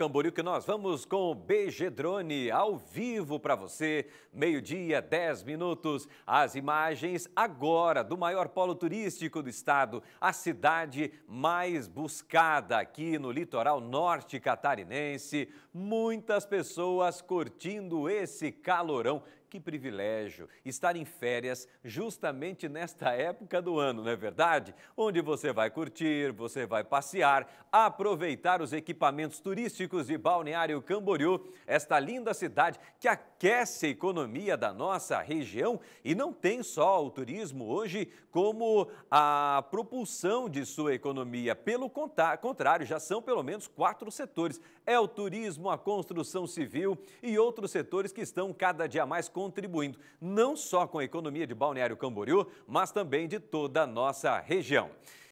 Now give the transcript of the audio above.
Camboriú que nós vamos com o BG Drone ao vivo para você, meio-dia, 10 minutos. As imagens agora do maior polo turístico do estado, a cidade mais buscada aqui no litoral norte catarinense. Muitas pessoas curtindo esse calorão que privilégio estar em férias justamente nesta época do ano, não é verdade? Onde você vai curtir, você vai passear, aproveitar os equipamentos turísticos de Balneário Camboriú, esta linda cidade que aquece a economia da nossa região e não tem só o turismo hoje como a propulsão de sua economia. Pelo contrário, já são pelo menos quatro setores. É o turismo, a construção civil e outros setores que estão cada dia mais contribuindo não só com a economia de Balneário Camboriú, mas também de toda a nossa região.